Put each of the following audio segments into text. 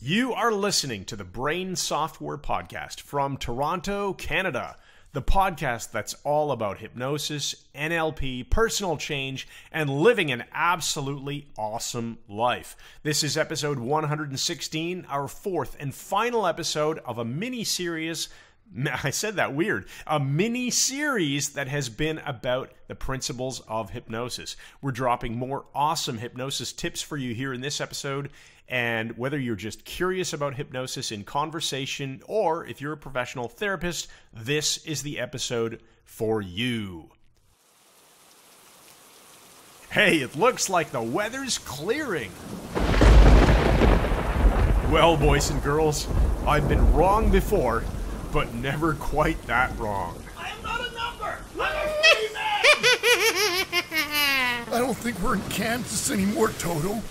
You are listening to the Brain Software Podcast from Toronto, Canada. The podcast that's all about hypnosis, NLP, personal change, and living an absolutely awesome life. This is episode 116, our fourth and final episode of a mini series I said that weird. A mini series that has been about the principles of hypnosis. We're dropping more awesome hypnosis tips for you here in this episode. And whether you're just curious about hypnosis in conversation or if you're a professional therapist, this is the episode for you. Hey, it looks like the weather's clearing. Well, boys and girls, I've been wrong before but never quite that wrong. I am not a number. I'm a free man. I don't think we're in Kansas anymore, Toto.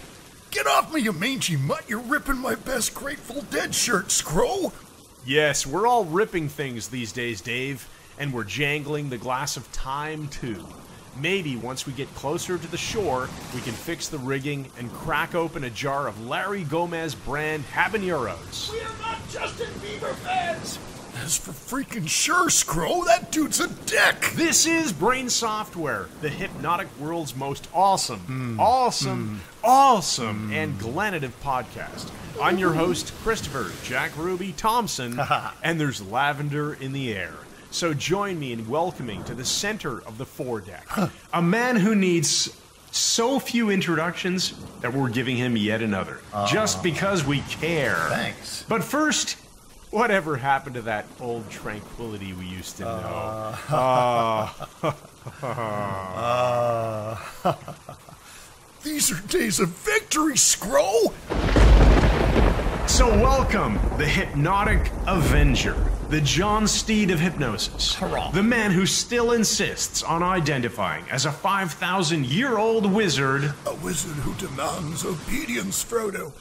Get off me, you mangy mutt! You're ripping my best Grateful Dead shirt, Scro. Yes, we're all ripping things these days, Dave, and we're jangling the glass of time too. Maybe once we get closer to the shore, we can fix the rigging and crack open a jar of Larry Gomez brand habaneros. We are not Justin Bieber fans. As for freaking sure, Scro, that dude's a dick! This is Brain Software, the hypnotic world's most awesome, hmm. awesome, hmm. Awesome, and glanative podcast. I'm your host, Christopher Jack Ruby Thompson, and there's lavender in the air. So join me in welcoming to the center of the foredeck a man who needs so few introductions that we're giving him yet another, ah. just because we care. Thanks. But first, whatever happened to that old tranquility we used to know? Ah. Ah. These are days of victory, Scro! So, welcome, the hypnotic Avenger, the John Steed of hypnosis, Hurrah. the man who still insists on identifying as a 5,000 year old wizard. A wizard who demands obedience, Frodo.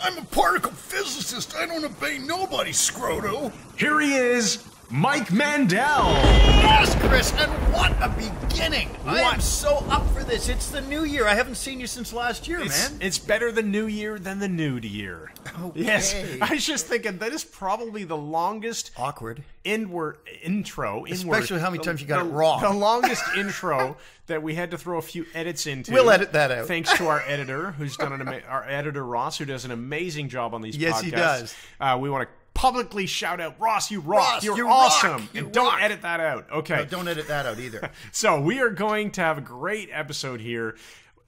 I'm a particle physicist. I don't obey nobody, Scroto. Here he is, Mike Mandel. Yes, Chris, and what a beginning! I am so up for this. It's the new year. I haven't seen you since last year, It's, man. it's better the new year than the nude year. Okay. Yes, I was just thinking that is probably the longest Awkward. inward intro. Inward, Especially how many times you got the, it wrong. The longest intro that we had to throw a few edits into. We'll edit that out. Thanks to our editor, who's done an our editor Ross, who does an amazing job on these. Yes, podcasts. he does. Uh, we want to publicly shout out, Ross, you rock, Ross, you're you awesome, rock, you and don't rock. edit that out. Okay, No, don't edit that out either. so we are going to have a great episode here.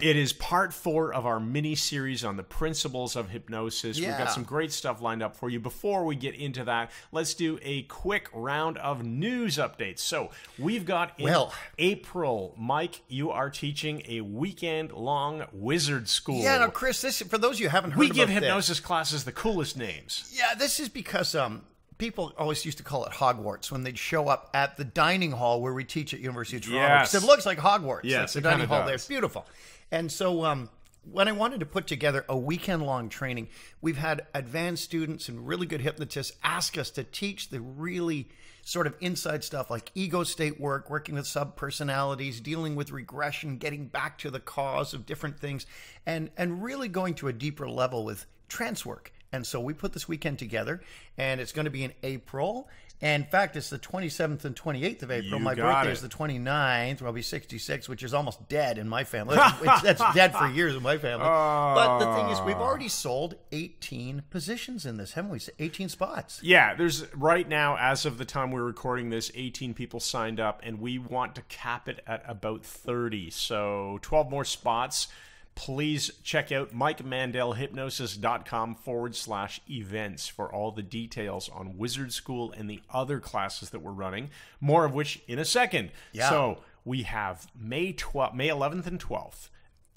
It is part four of our mini series on the principles of hypnosis. We've got some great stuff lined up for you. Before we get into that, let's do a quick round of news updates. So we've got in Well- April, Mike, you are teaching a weekend long wizard school. yeah, no, Chris. This for those of you who haven't heard we give this- hypnosis classes the coolest names. Yeah, this is because um, people always used to call it Hogwarts when they'd show up at the dining hall where we teach at University of Toronto. Yes. It looks like Hogwarts. Yes, That's the dining hall there. does. It's beautiful. And so um, when I wanted to put together a weekend long training, we've had advanced students and really good hypnotists ask us to teach the really sort of inside stuff like ego state work, working with subpersonalities, dealing with regression, getting back to the cause of different things, and and really going to a deeper level with trance work. And so we put this weekend together, and it's going to be in April. And in fact, it's the 27th and 28th of April. You My birthday it. is the 29th. Where I'll be 66, which is almost dead in my family. It's, that's dead for years in my family. But the thing is, we've already sold 18 positions in this, haven't we? 18 spots. Yeah, there's right now, as of the time we're recording this, 18 people signed up, and we want to cap it at about 30. So 12 more spots. Please check out MikeMandelHypnosis.com forward slash events for all the details on Wizard School and the other classes that we're running, more of which in a second. Yeah. So we have May 12th, May 11th and 12th.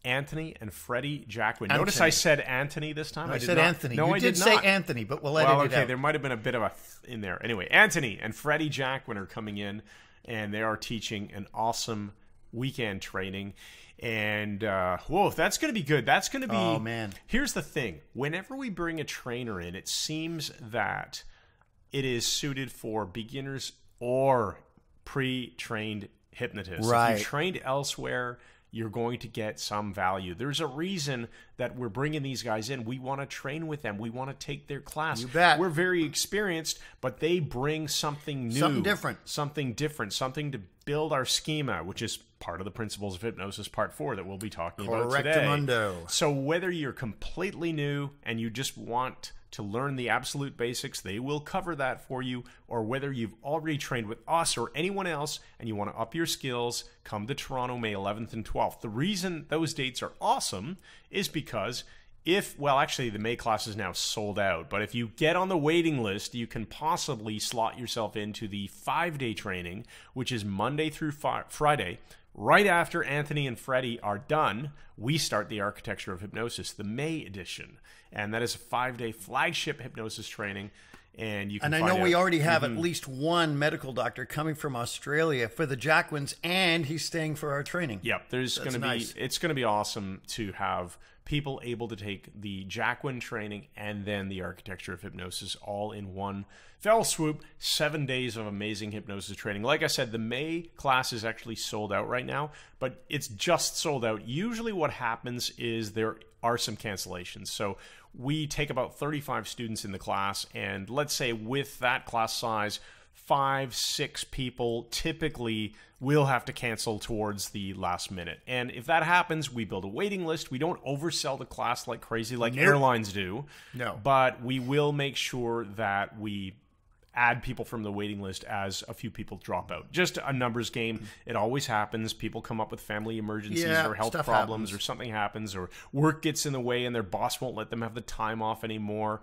Anthony and Freddie Jacquin. Notice I said Anthony this time. I, did said not- Anthony. No, you I did, did say not. Anthony, but we'll edit Well, it okay, out. there might have been a bit of a th in there. Anyway, Anthony and Freddie Jacquin are coming in, and they are teaching an awesome weekend training. And uh, whoa, that's going to be good. That's going to be. Oh, man. Here's the thing: whenever we bring a trainer in, it seems that it is suited for beginners or pre-trained hypnotists. If Right. you trained elsewhere, you're going to get some value. There's a reason that we're bringing these guys in. We want to train with them. We want to take their class. You bet. We're very experienced, but they bring something new, Something different. something different, something to build our schema, which is part of the principles of hypnosis part four that we'll be talking about today. So whether you're completely new and you just want to learn the absolute basics, they will cover that for you, or whether you've already trained with us or anyone else and you want to up your skills, come to Toronto May 11th and 12th. The reason those dates are awesome is because if well actually the may class is now sold out but if you get on the waiting list you can possibly slot yourself into the five day training which is monday through fi- friday right after anthony and freddie are done we start the architecture of hypnosis the may edition and that is a five day flagship hypnosis training and you can And I know find we already have at mm-hmm. least one medical doctor coming from Australia for the Jacquins, and he's staying for our training. Yep, there's going to be nice. it's going to be awesome to have people able to take the Jacquin training and then the architecture of hypnosis all in one fell swoop. Seven days of amazing hypnosis training. Like I said, the May class is actually sold out right now, but it's just sold out. Usually, what happens is there are some cancellations. So we take about 35 students in the class, and let's say with that class size five, six people typically will have to cancel towards the last minute. And if that happens, we build a waiting list. We don't oversell the class like crazy like airlines do. No. But we will make sure that we add people from the waiting list as a few people drop out. Just a numbers game. It always happens. People come up with family emergencies Yeah, or health problems happens. or something happens or work gets in the way and their boss won't let them have the time off anymore.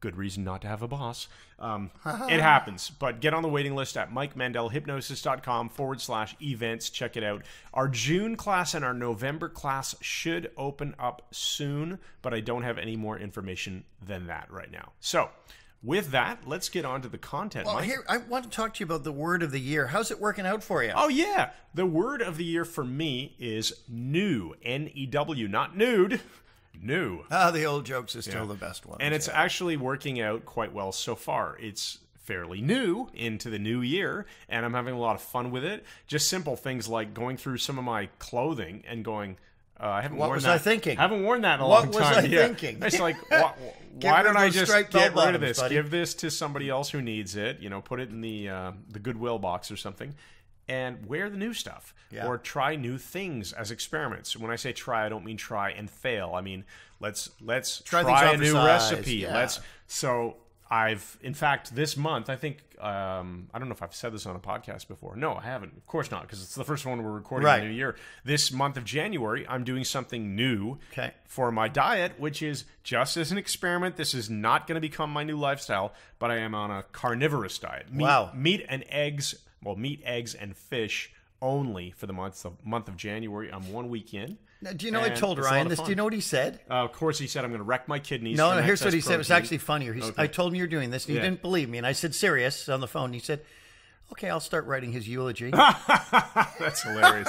Good reason not to have a boss. Um, it happens, but get on the waiting list at MikeMandelHypnosis.com forward slash events. Check it out. Our June class and our November class should open up soon, but I don't have any more information than that right now. So, with that, let's get on to the content. Well, Mike. here I want to talk to you about the word of the year. How's it working out for you? Oh yeah, the word of the year for me is new. N E W, not nude. New. Ah, the old jokes are still the best ones. And it's actually working out quite well so far. It's fairly new into the new year, and I'm having a lot of fun with it. Just simple things like going through some of my clothing and going. Uh, I haven't What worn was that. I thinking? I Haven't worn that in a What long was. I Yeah. thinking? It's like, why, why don't I just get rid of this? buddy. Give this to somebody else who needs it. You know, put it in the uh, the Goodwill box or something, and wear the new stuff Yeah. or try new things as experiments. When I say try, I don't mean try and fail. I mean let's let's Try try, a new size, recipe. yeah. Let's so. I've, in fact, this month, I think, um, I don't know if I've said this on a podcast before. No, I haven't. Of course not, because it's the first one we're recording in Right. the new year. This month of January, I'm doing something new Okay. for my diet, which is just as an experiment. This is not going to become my new lifestyle, but I am on a carnivorous diet. Meat, Wow. Meat and eggs, well, meat, eggs, and fish only for the month of month of January. I'm one week in. Now, do you know I told it's a lot Ryan this? Do you know what he said? Uh, of course, he said I'm going to wreck my kidneys. No, no. Here's what he said. It was actually funnier. He, Okay. I told him you're doing this, and he Yeah. didn't believe me. And I said, "Serious?" On the phone, he said, "Okay, I'll start writing his eulogy." That's hilarious.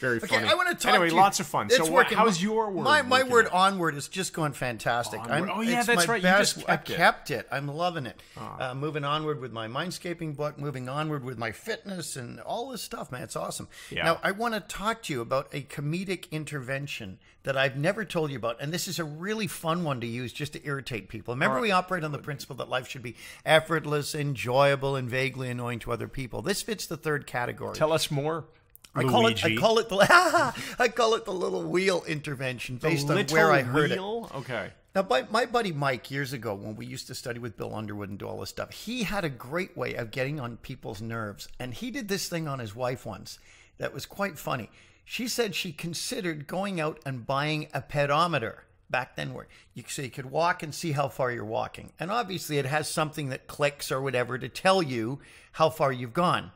Very Okay, funny. I want to talk. Anyway, to lots of fun. It's so, working. how's your word? My my word out? onward is just going fantastic. I'm, Oh, yeah, it's that's my right. You just kept I it. kept it. I'm loving it. Uh, moving onward with my mindscaping book. Moving onward with my fitness and all this stuff, man. It's awesome. Yeah. Now I want to talk to you about a comedic intervention that I've never told you about, and this is a really fun one to use just to irritate people. Remember, we operate on the principle that life should be effortless, enjoyable, and vaguely annoying to other people. This fits the third category. Tell us more. I call it. I call it the. I call it the little wheel intervention based on where I heard it. wheel? Okay. Now, my, my buddy Mike, years ago, when we used to study with Bill Underwood and do all this stuff, he had a great way of getting on people's nerves. And he did this thing on his wife once that was quite funny. She said she considered going out and buying a pedometer back then, where you, so you could walk and see how far you're walking. And obviously, it has something that clicks or whatever to tell you how far you've gone.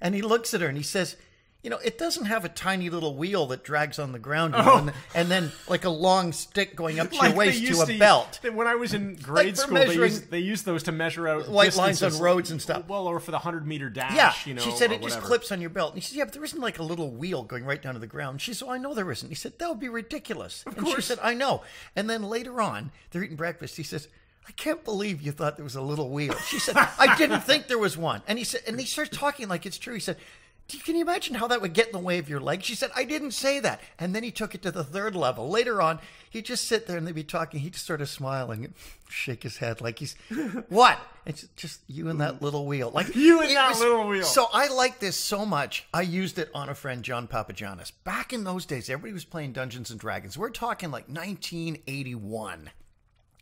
And he looks at her and he says, you know, it doesn't have a tiny little wheel that drags on the ground, you know, and, and then like a long stick going up to Oh. Like your waist to a belt. When I was in grade for school, they used, they used those to measure out White lines on roads and stuff. Well, or for the hundred meter dash. Yeah, you know, she said it just clips on your belt. And he said, "Yeah, but there isn't like a little wheel going right down to the ground." She said, oh, "I know there isn't." He said, "That would be ridiculous." Of and she said, "I know." And then later on, they're eating breakfast. He says, "I can't believe you thought there was a little wheel." She said, "I didn't think there was one." And he said, and he starts talking like it's true. He said. Can you imagine how that would get in the way of your leg? She said, I didn't say that. And then he took it to the third level. Later on, he'd just sit there and they'd be talking. He'd just sort of smile and shake his head like he's, what? It's just you and that little wheel. Like You and that little wheel. So I like this so much. I used it on a friend, John Papagiannis. Back in those days, everybody was playing Dungeons and Dragons. We're talking like 1981.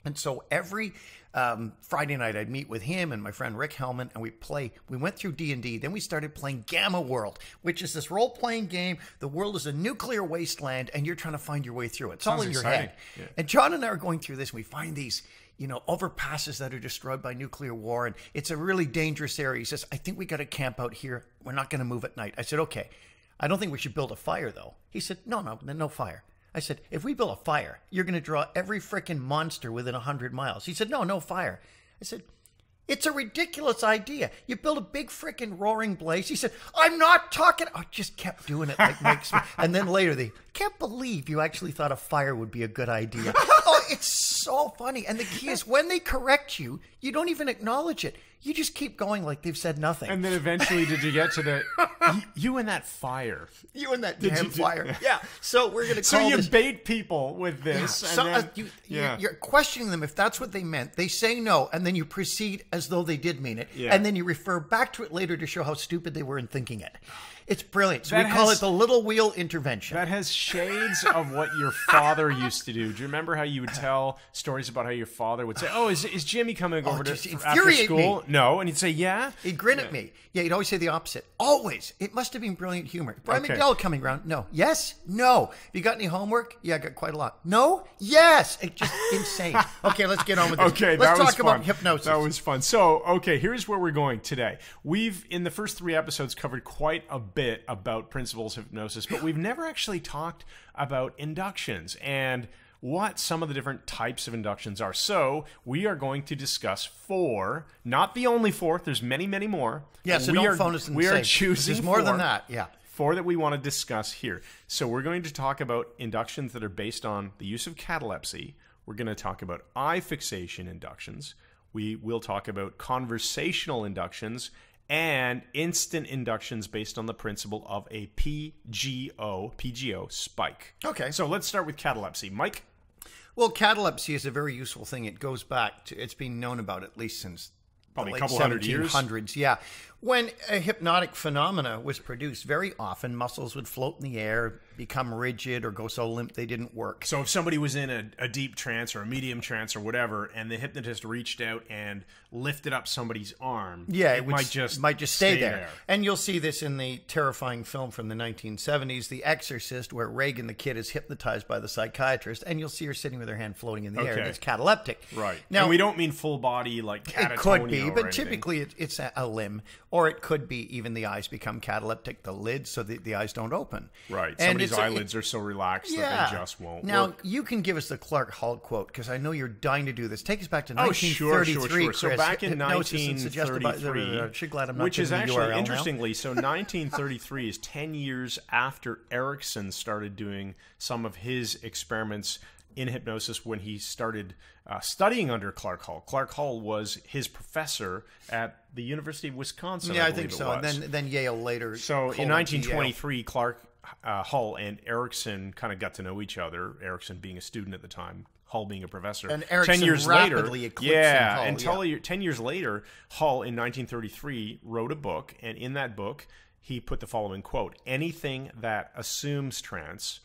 And so every um, Friday night, I'd meet with him and my friend Rick Hellman, and we play. We went through D and D. Then we started playing Gamma World, which is this role-playing game. The world is a nuclear wasteland, and you're trying to find your way through it. It's all Sounds in your head. Yeah. And John and I are going through this. And we find these, you know, overpasses that are destroyed by nuclear war, and it's a really dangerous area. He says, "I think we got to camp out here. We're not going to move at night." I said, "Okay." I don't think we should build a fire, though. He said, "No, no, no fire." I said, "If we build a fire, you're going to draw every frickin' monster within hundred miles." He said, "No, no fire." I said, "It's a ridiculous idea. You build a big frickin' roaring blaze." He said, "I'm not talking." I just kept doing it like makes me. And then later, they can't believe you actually thought a fire would be a good idea. oh, it's so funny. And the key is when they correct you, you don't even acknowledge it. You just keep going like they've said nothing. And then eventually, did you get to the you, you and that fire? you and that you damn fire. Yeah. So we're gonna So you this. bait people with this, and So, then, uh, you, yeah. you're, questioning them if that's what they meant. They say no, and then you proceed as though they did mean it, Yeah. and then you refer back to it later to show how stupid they were in thinking it. It's brilliant. So That we call it the little wheel intervention. That has shades of what your father used to do. Do you remember how you would tell stories about how your father would say, "Oh, is, is Jimmy coming over to after school?" Me. No, and he'd say, "Yeah." He'd grin at me. Yeah, he'd always say the opposite. Always. It must have been brilliant humor. Brian Okay. McDowell coming around. No. Yes? No. Have you got any homework? Yeah, I got quite a lot. No? Yes. It's just insane. Okay, let's get on with this. Okay, let's that was talk about hypnosis. That was fun. So, okay, here's where we're going today. We've in the first three episodes covered quite a bit about principles of hypnosis, but we've never actually talked about inductions and what some of the different types of inductions are. So, we are going to discuss four, not the only four. There's many, many more. yeah, so we don't are, phone us and We say, are choosing There's more than that. Yeah. four that we want to discuss here. So we're going to talk about inductions that are based on the use of catalepsy. We're going to talk about eye fixation inductions. We will talk about conversational inductions and instant inductions based on the principle of a PGO, PGO spike. Okay. So let's start with catalepsy. Mike? Well, catalepsy is a very useful thing. It goes back to it's been known about at least since Probably a couple hundred years. 1700s, Yeah, when a hypnotic phenomena was produced, very often muscles would float in the air, become rigid, or go so limp they didn't work. So if somebody was in a, a deep trance or a medium trance or whatever, and the hypnotist reached out and lifted up somebody's arm, Yeah, it, would might just might just stay, there. And you'll see this in the terrifying film from the 1970s, The Exorcist, where Regan the kid is hypnotized by the psychiatrist, and you'll see her sitting with her hand floating in the air. And it's cataleptic. Right. now. and we don't mean full body like catatonia It could be, but typically it, it's a, a limb, or it could be even the eyes become cataleptic, the lids, so the, the eyes don't open. Right. And Somebody's eyelids are so relaxed that they just won't Now work. you can give us the Clark Hull quote because I know you're dying to do this. Take us back to Oh, sure, 1933. sure, sure. So Chris. back in Hypnosis and suggested by- 1933, glad I'm not which is actually URL now. interestingly, so 1933 is 10 years after Erickson started doing some of his experiments in hypnosis when he started uh, studying under Clark Hull. Clark Hull was his professor at the University of Wisconsin. Yeah, I, believe think so. And then then Yale later. So in called it Yale. 1923, Clark uh, Hull and Erickson kind of got to know each other. Erickson being a student at the time, Hull being a professor. And Erickson ten years rapidly later, yeah, Hull, and yeah. ten years later, Hull in 1933 wrote a book, and in that book, he put the following quote: "Anything that assumes trance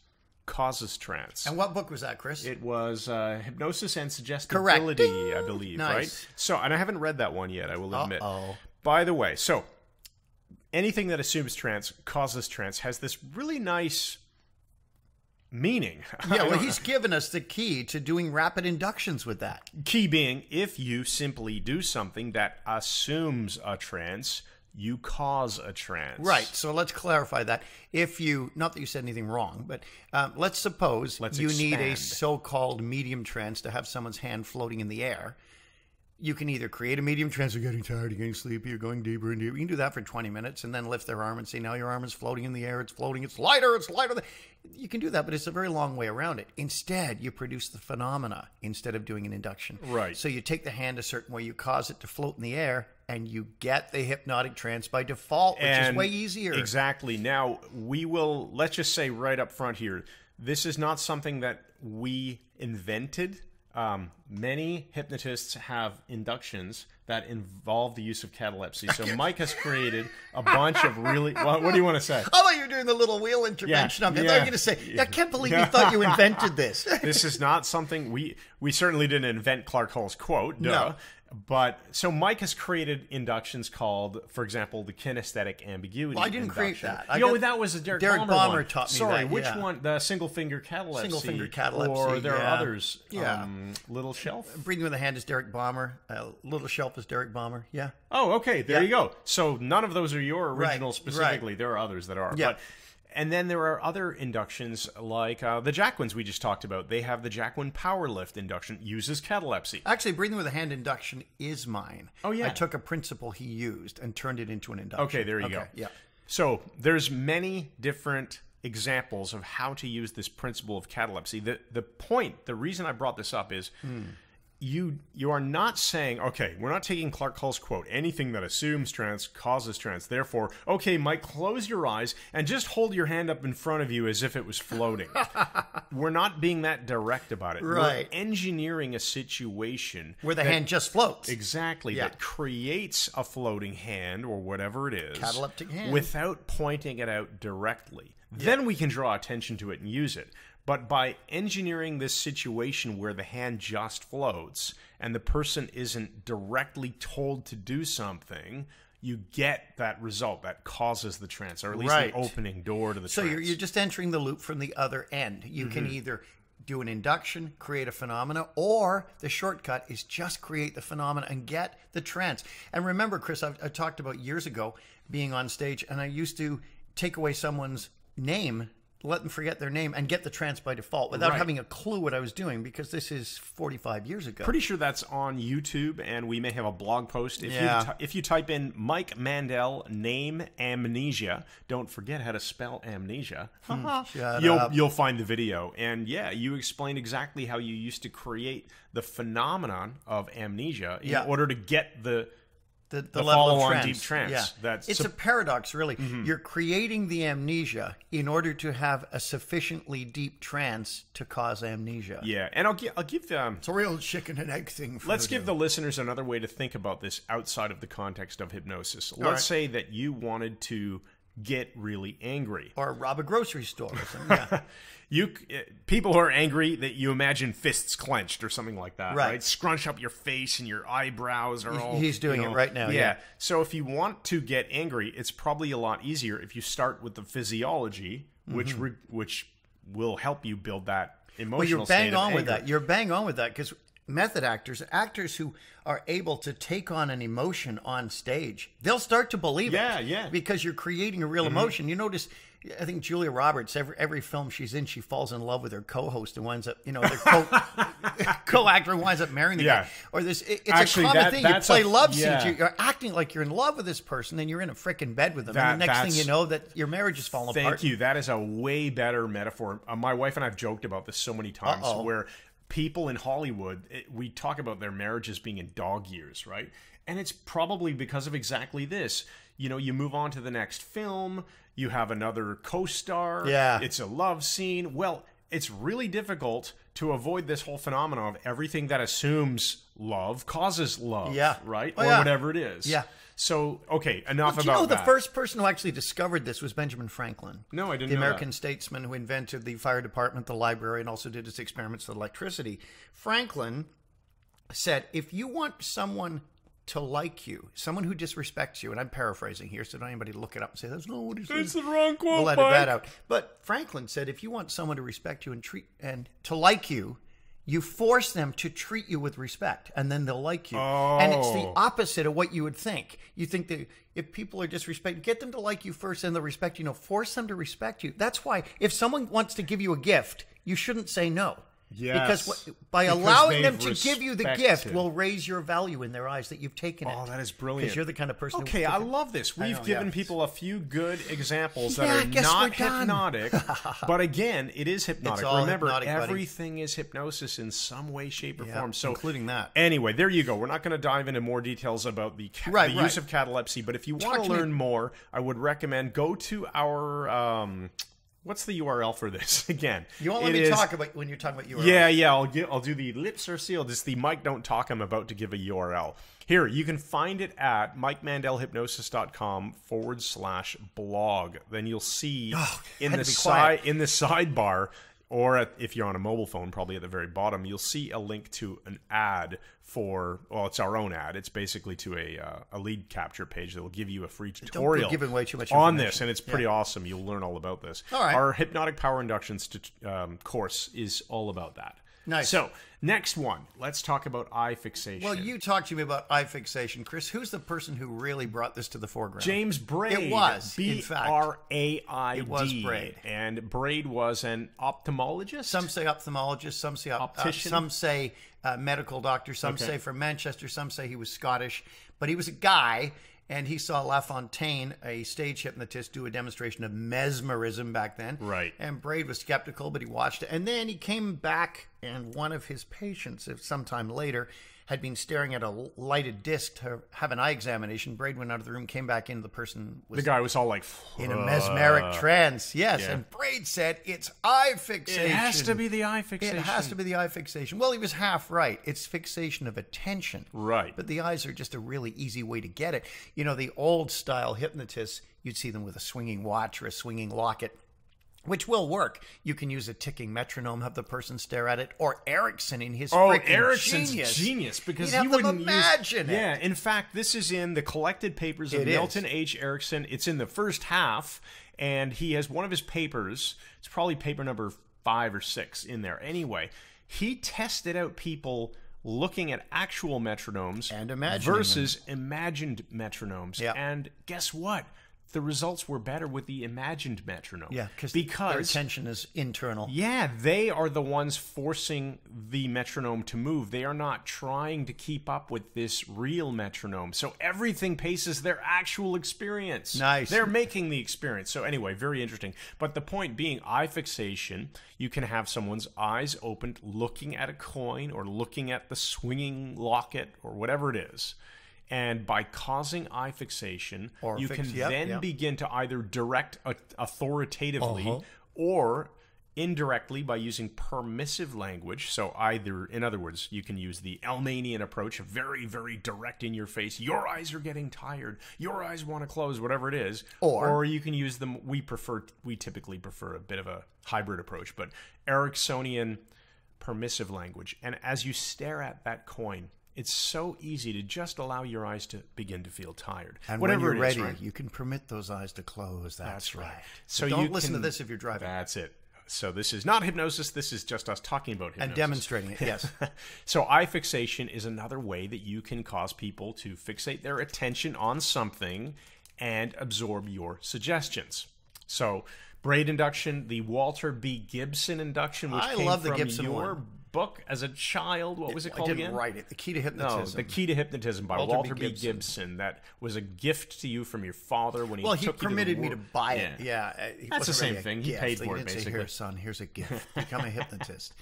causes trance." And what book was that, Chris? It was uh, hypnosis and suggestibility, Correct. I believe, Nice. right? So, and I haven't read that one yet. I will admit. Uh-oh. By the way, so anything that assumes trance causes trance has this really nice meaning. yeah, well, he's given us the key to doing rapid inductions with that. Key being, if you simply do something that assumes a trance, you cause a trance. Right. So let's clarify that. If you, not that you said anything wrong, but um, let's suppose Let's you need a so-called medium trance to have someone's hand floating in the air. You can either create a medium trance, you're getting tired, you're getting sleepy, you're going deeper and deeper. You can do that for 20 minutes and then lift their arm and say, now your arm is floating in the air, it's floating, it's lighter, it's lighter. You can do that, but it's a very long way around it. Instead, you produce the phenomena instead of doing an induction. Right. So you take the hand a certain way, you cause it to float in the air, and you get the hypnotic trance by default, which is way easier. Exactly. Now, we will, let's just say right up front here, this is not something that we invented. Um, many hypnotists have inductions that involve the use of catalepsy. So Mike has created a bunch of really. What, what do you want to say? I thought you were doing the little wheel intervention. Yeah, I thought you were going to say, I can't believe you thought you invented this. This is not something we we certainly didn't invent Clark Hull's quote. Duh. No. But so Mike has created inductions called, for example, the kinesthetic ambiguity. Well, I didn't create that. I You know, that was a Derek, Derek Balmer one. taught me Sorry, that, which yeah. one? The single finger catalepsy. Single finger catalepsy, Or there yeah. are others. Yeah. Um, little shelf. Breathing with a hand is Derek Balmer. Uh, Little Shelf is Derek Balmer. Yeah. Oh, okay. There Yeah. you go. So none of those are your Right, original right. specifically. There are others that are. Yeah. But, and then there are other inductions like uh, the Jacquins we just talked about. They have the Jacquin Power Lift induction uses catalepsy. Actually, breathing with a hand induction is mine. Oh, yeah. I took a principle he used and turned it into an induction. Okay, there you go. Yeah. So there's many different examples of how to use this principle of catalepsy. The the point, the reason I brought this up is Hmm. You you are not saying, okay, we're not taking Clark Hull's quote, anything that assumes trance causes trance. Therefore, okay, Mike, close your eyes and just hold your hand up in front of you as if it was floating. we're not being that direct about it. Right. We're engineering a situation Where the that- hand just floats. Exactly. Yeah. That creates a floating hand or whatever it is. Cataleptic hand. Without pointing it out directly. Then we can draw attention to it and use it. But by engineering this situation where the hand just floats and the person isn't directly told to do something, you get that result that causes the trance, or at least Right. the opening door to the So trance. you're, you're just entering the loop from the other end. You can Mm-hmm. either do an induction, create a phenomena, or the shortcut is just create the phenomena and get the trance. And remember, Chris, I've, I talked about years ago being on stage, and I used to take away someone's name, let them forget their name, and get the trance by default without Right. having a clue what I was doing because this is 45 years ago. Pretty sure that's on YouTube, and we may have a blog post. If Yeah. you if you type in Mike Mandel name amnesia, don't forget how to spell amnesia. Hmm, you'll up. you'll find the video, and yeah, you explain exactly how you used to create the phenomenon of amnesia in Yeah. order to get the the, the, the level of trance. deep trance. Yeah. That's it's sup- a paradox, really. You're creating the amnesia in order to have a sufficiently deep trance to cause amnesia. yeah. And I'll give I'll give um, It's a real chicken and egg thing. For Let's give the listeners another way to think about this outside of the context of hypnosis. Let's right. say that you wanted to get really angry. Or rob a grocery store or something. Yeah. You uh, people who are angry that you imagine fists clenched or something like that, Right. right? Scrunch up your face and your eyebrows are all. he's doing you it right now, yeah. So if you want to get angry, it's probably a lot easier if you start with the physiology, which re- which will help you build that emotional. Mm-hmm. well, you're bang on with that. You're bang on with that because method actors, actors who are able to take on an emotion on stage, they'll start to believe Yeah, it. yeah. Mm-hmm. Because you're creating a real emotion. You notice. I think Julia Roberts. Every every film she's in, she falls in love with her co-host and winds up, you know, their co co-actor and winds up marrying the Yeah. guy. Or this, it- it's Actually, a common that- thing. You play a- love yeah. scenes. You- You're acting like you're in love with this person, and you're in a freaking bed with them. That- and the next thing you know, that your marriage is falling Thank apart. Thank you. That is a way better metaphor. Uh, my wife and I have joked about this so many times Uh-oh. where people in Hollywood, it, we talk about their marriages being in dog years, right? And it's probably because of exactly this. You know, you move on to the next film, you have another co star, Yeah. it's a love scene. Well, it's really difficult to avoid this whole phenomenon of everything that assumes love causes love, Yeah. right? Oh, or yeah. whatever it is. Yeah. So, okay, enough Do about you know the first person who actually discovered this was Benjamin Franklin? No, I didn't The American that. statesman who invented the fire department, the library, and also did his experiments with electricity. Franklin said, if you want someone to like you, someone who disrespects you, and I'm paraphrasing here, so don't anybody look it up and say, that's not what he said. It's the wrong quote, We'll edit Mike. that out. But Franklin said, if you want someone to respect you and treat and to like you, you force them to treat you with respect, and then they'll like you. And it's the Oh. opposite of what you would think. You think that if people are disrespected, get them to like you first, and they'll respect you. No, force them to respect you. That's why if someone wants to give you a gift, you shouldn't say no. Yes. Because by Because allowing them to give you the gift respected. will raise your value in their eyes that you've taken it. Oh, that is brilliant. Because you're the kind of person. Okay, I love this. We've know, given yeah. people a few good examples Yeah, that are not hypnotic. but again, it is hypnotic. Remember, hypnotic, buddy. everything is hypnosis in some way, shape, or Yeah, form. So, including that. Anyway, there you go. We're not going to dive into more details about the, ca- Right, the right. use of catalepsy, but if you want Talk to to me- learn more, I would recommend go to our. Um, what's the URL for this again? You won't let me is- talk about when you're talking about URL. yeah, yeah, I'll get, I'll do the lips are sealed. It's the Mike Don't Talk. I'm about to give a URL. Here, you can find it at MikeMandelHypnosis.com forward slash blog. Then you'll see Oh, in the side in the sidebar, or at, if you're on a mobile phone, probably at the very bottom, you'll see a link to an ad for. Well, it's our own ad. It's basically to a uh, a lead capture page that will give you a free tutorial giving away too much on this, and it's pretty awesome. You'll learn all about this. All right. Our hypnotic power inductions to, um, course is all about that. Nice. So next one, let's talk about eye fixation. Well, you talked to me about eye fixation, Chris. Who's the person who really brought this to the foreground? James Braid. It was, in fact. R A I D. It was Braid. and Braid was an ophthalmologist. Some say ophthalmologist, some say op- uh, Optician? some say uh, medical doctor, some Okay. say from Manchester, some say he was Scottish, but he was a guy. And he saw LaFontaine, a stage hypnotist, do a demonstration of mesmerism back then. Right. And Braid was skeptical, but he watched it. And then he came back, and one of his patients, if sometime later, had been staring at a lighted disc to have an eye examination. Braid went out of the room, came back in. The person was the guy was all like, in a mesmeric trance. Yes, yeah. and Braid said it's eye fixation. It has to be the eye fixation. It has to be the eye fixation. Well, he was half right. It's fixation of attention. Right. But the eyes are just a really easy way to get it. You know, the old style hypnotists, you'd see them with a swinging watch or a swinging locket. Which will work. You can use a ticking metronome, have the person stare at it, or Erickson in his Oh, Erickson's genius, genius, because He'd he them wouldn't imagine use. it. Yeah, in fact, this is in the collected papers of It is. Milton H. Erickson. It's in the first half, and he has one of his papers. It's probably paper number five or six in there. Anyway, he tested out people looking at actual metronomes And versus imagined metronomes. Yeah. And guess what? The results were better with the imagined metronome. Yeah, because because their attention is internal. yeah, they are the ones forcing the metronome to move. They are not trying to keep up with this real metronome. So everything paces their actual experience. Nice. They're making the experience. So anyway, very interesting. But the point being, eye fixation, you can have someone's eyes opened looking at a coin or looking at the swinging locket or whatever it is. And by causing eye fixation, Or you fix- can yep, then yep. begin to either direct authoritatively Uh-huh. or indirectly by using permissive language. So, either, in other words, you can use the Elmanian approach, very, very direct in your face. Your eyes are getting tired. Your eyes want to close, whatever it is. Or- you can use them. We prefer, we typically prefer a bit of a hybrid approach, but Ericksonian permissive language. And as you stare at that coin, it's so easy to just allow your eyes to begin to feel tired. And Whatever when you're it is, ready, right? you can permit those eyes to close. That's, That's right. right. So, So don't you listen can- to this if you're driving That's it. So this is not hypnosis. This is just us talking about hypnosis and demonstrating it. Yes. so eye fixation is another way that you can cause people to fixate their attention on something and absorb your suggestions. So braid induction, the Walter B. Gibson induction, which I came love the from Gibson your one. Book as a child. What was it I called didn't again? write it. The key to Hypnotism. No, hypnotism. The Key to Hypnotism by Walter B. Walter, B. Gibson. Gibson. That was a gift to you from your father when he well, he took you permitted to me to buy it. Yeah, uh, he That's the same really a thing. He gift. paid for it, didn't say, basically. Here, son, here's a gift. Become a hypnotist.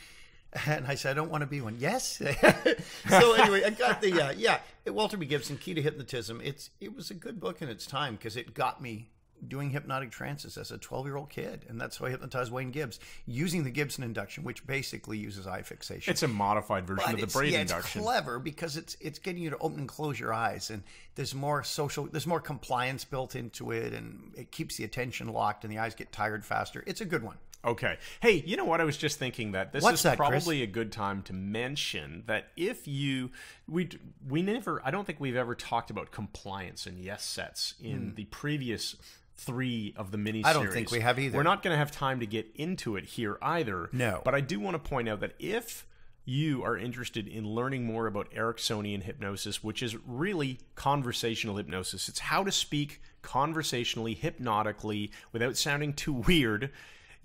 And I said, I don't want to be one. Yes. so anyway, I got the uh, yeah Walter B. Gibson, Key to Hypnotism. It's it was a good book in its time because it got me doing hypnotic trances as a 12 year old kid, and that's how I hypnotized Wayne Gibbs using the Gibson induction, which basically uses eye fixation. It's a modified version But of the it's, braid yeah, it's induction. clever because it's it's getting you to open and close your eyes, and there's more social, there's more compliance built into it, and it keeps the attention locked, and the eyes get tired faster. It's a good one. Okay. Hey, you know what? I was just thinking that this What's is that, Chris? probably a good time to mention that if you we we never I don't think we've ever talked about compliance and yes sets in hmm. the previous three of the mini. I don't think we have either. We're not going to have time to get into it here either. No. But I do want to point out that if you are interested in learning more about Ericksonian hypnosis, which is really conversational hypnosis, it's how to speak conversationally, hypnotically, without sounding too weird.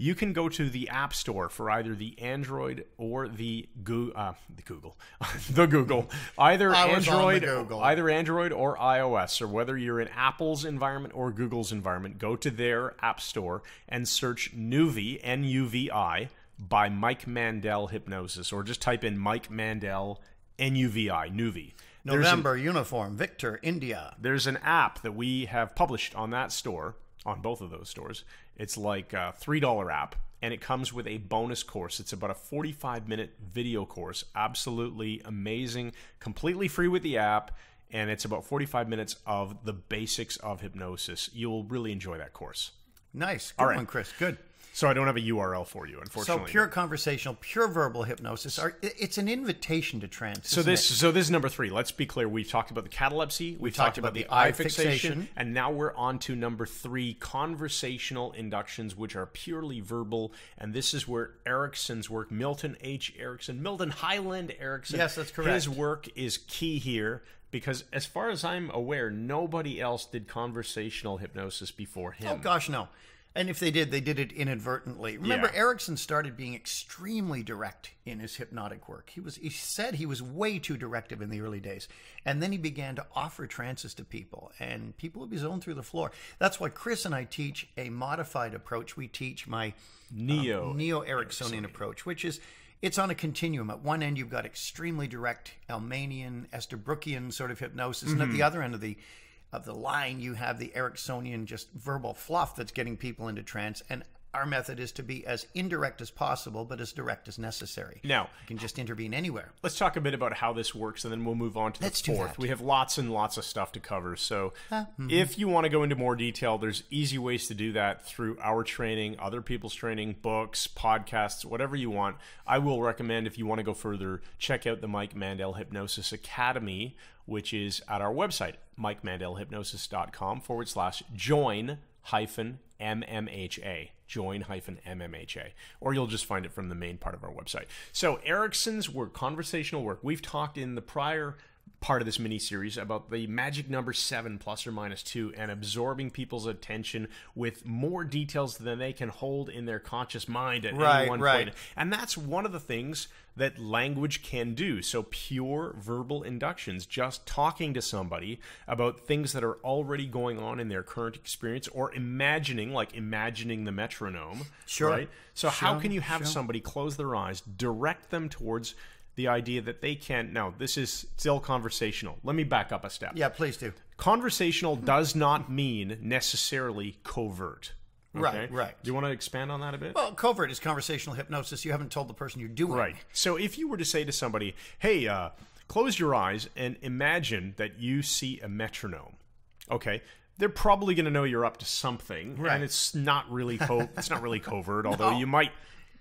You can go to the App Store for either the Android or the Go- uh, the Google, the Google, either I was on the Android, Google. either Android or iOS, or whether you're in Apple's environment or Google's environment. Go to their App Store and search Nuvi N U V I by Mike Mandel Hypnosis, or just type in Mike Mandel N U V I Nuvi. An- November uniform, Victor, India. there's an app that we have published on that store, on both of those stores. It's like a $3 app, and it comes with a bonus course. It's about a 45 minute video course. Absolutely amazing, completely free with the app, and it's about 45 minutes of the basics of hypnosis. You'll really enjoy that course. Nice. Good right. one, Chris. Good. So I don't have a URL for you, unfortunately. So pure conversational, pure verbal hypnosis. Are, it's an invitation to trance. So this, it? so this is number three. Let's be clear. We've talked about the catalepsy. We've, talked, about, the eye fixation, and now we're on to number three: conversational inductions, which are purely verbal. And this is where Erickson's work, Milton H. Erickson, Milton Highland Erickson. Yes, that's correct. His work is key here because, as far as I'm aware, nobody else did conversational hypnosis before him. Oh gosh, no. And if they did, they did it inadvertently. Remember, Yeah. Erickson started being extremely direct in his hypnotic work. He was he said he was way too directive in the early days, and then he began to offer trances to people, and people would be zoned through the floor. That's why Chris and I teach a modified approach. We teach my um, Neo. neo Ericksonian approach, which is it's on a continuum. At one end, you've got extremely direct Elmanian, Esterbrookeian sort of hypnosis, and at the mm-hmm. other end of the of the line, you have the Ericksonian, just verbal fluff that's getting people into trance. And our method is to be as indirect as possible, but as direct as necessary. Now- you can just intervene anywhere. Let's talk a bit about how this works, and then we'll move on to Let's the do fourth. We have lots and lots of stuff to cover. So, mm-hmm. if you want to go into more detail, there's easy ways to do that through our training, other people's training, books, podcasts, whatever you want. I will recommend if you want to go further, check out the Mike Mandel Hypnosis Academy, which is at our website, mikemandelhypnosis.com forward slash join hyphen MMHA. Join hyphen MMHA. Or you'll just find it from the main part of our website. So, Erickson's work, conversational work, we've talked in the prior part of this mini series about the magic number seven plus or minus two and absorbing people's attention with more details than they can hold in their conscious mind at Right, any one right. point. And that's one of the things that language can do. So, pure verbal inductions, just talking to somebody about things that are already going on in their current experience or imagining, like imagining the metronome. Sure. Right? So, how can you have sure. somebody close their eyes, direct them towards the idea that they can't? Now, this is still conversational. Let me back up a step. Yeah, please do. Conversational does not mean necessarily covert. Right, right. Do you want to expand on that a bit? Well, covert is conversational hypnosis. You haven't told the person you're doing. Right. So if you were to say to somebody, "Hey, uh, close your eyes and imagine that you see a metronome," okay, they're probably going to know you're up to something, Right. and it's not really co- it's not really covert. Although No. you might,